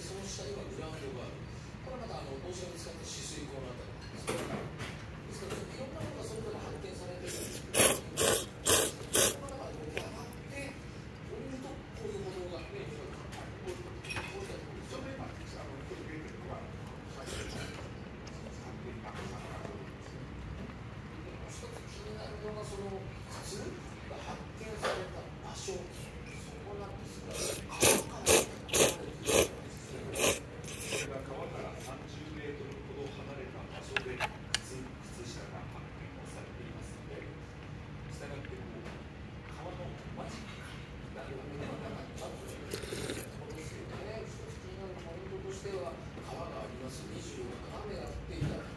でその下にはグラウンドがあるこれまたあの帽子が使った止水口のあたりですですからいろんなものがそれぞれ発見されてるんですけどその靴が発性は川があります。24日雨が降っていた。